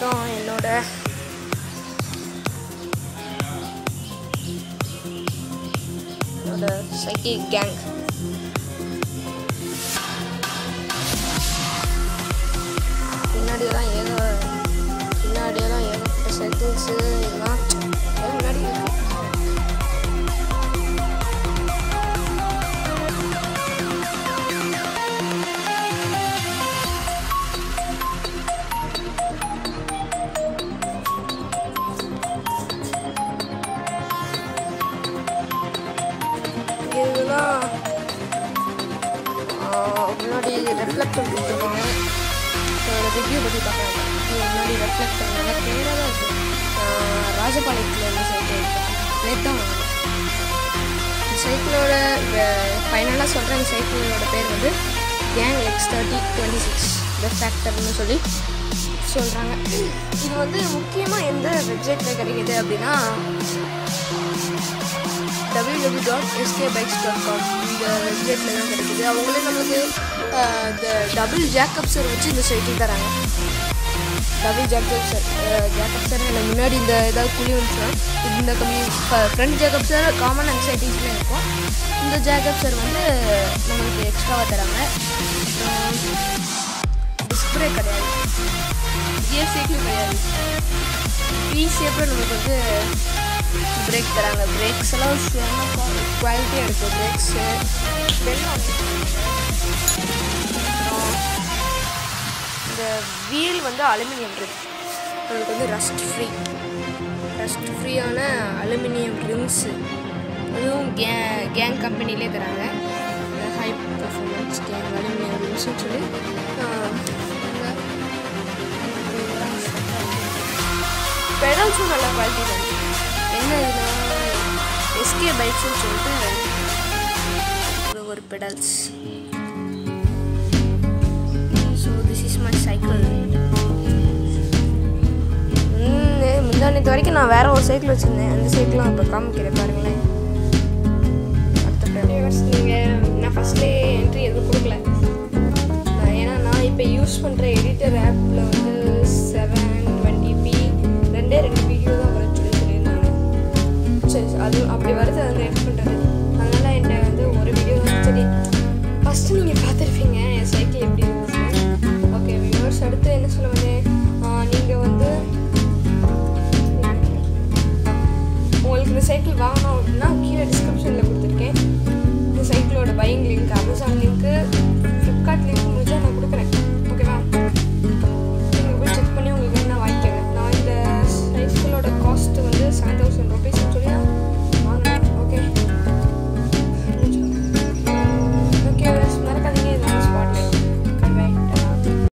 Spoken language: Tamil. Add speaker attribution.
Speaker 1: இதுதான் என்னோட என்னோட சைக்கிள் கேங் முன்னாடி ரெஃப்ளெக்டர் கொடுத்துருக்காங்க அதோட ரிவ்யூ பற்றி பார்க்கலாம். முன்னாடி ரெஃப்ளெக்டர் நல்லா கிளியராக தான் இருக்குது ராஜபாளையத்தில் இருந்த சைக்கிள் நேற்று தான் வாங்கினேன் சைக்கிளோட ஃபைனலாக சொல்கிற இந்த சைக்கிளோட பேர் வந்து Gang X thirty twenty six ரெஃப்ளெக்டர்னு சொல்லி சொல்கிறாங்க இது வந்து முக்கியமாக எந்த வெப்சைட்டில் கிடைக்கிது அப்படின்னா W dot SK bikes dot com இந்த வெப்சைட்டில் தான் கிடைக்குது. அவங்களே நம்மளுக்கு இந்த டபுள் சார் வச்சு இந்த சைக்கிள் தராங்க. டபுள் ஜாக்கப்ஸர் ஜாக்கப்ஸர் இல்லை முன்னாடி இந்த ஏதாவது குழி வந்துச்சுன்னா இந்த கம்மி ஃப்ரண்ட் சார் காமன் அந்த இருக்கும். இந்த ஜாக்கப்ஸர் வந்து நம்மளுக்கு எக்ஸ்ட்ராவாக தராங்க. டிஸ்பிளே கிடையாது. கியர் சைக்கிள் கிடையாது. பி ஷேப்பில் நம்மளுக்கு வந்து பிரேக் தராங்க பிரேக்ஸ் எல்லாம் செம்ம குவாலிட்டியாக இருக்குது பிரேக்ஸு இந்த வீல் வந்து அலுமினியம் இருக்கு உங்களுக்கு வந்து ரஸ்ட் ஃப்ரீ ரஸ்ட் ஃப்ரீயான அலுமினியம் ரிங்ஸு அதுவும் கே கேங் கம்பெனிலே தராங்க ஹை பர்ஃபார்மன்ஸ் கேங் அலுமினியம் ரிங்ஸ்னு சொல்லி பெடல்ஸும் நல்ல குவாலிட்டி தான் என்ன இதுனா எஸ்கே பைக்ஸ்னு சொல்லிட்டு ஒரு pedals so this is my cycle முந்தானத்து வரைக்கும் நான் வேற ஒரு சைக்கிள் வச்சுருந்தேன். அந்த சைக்கிளும் இப்போ காமிக்கிறேன் பாருங்களேன். நீங்கள் உங்களுக்கு இந்த சைக்கிள் வாங்கணும் அப்படின்னா கீழே டிஸ்கிரிப்ஷனில் கொடுத்துருக்கேன். இந்த சைக்கிளோட பையிங் லிங்க் அமேசான் லிங்க்கு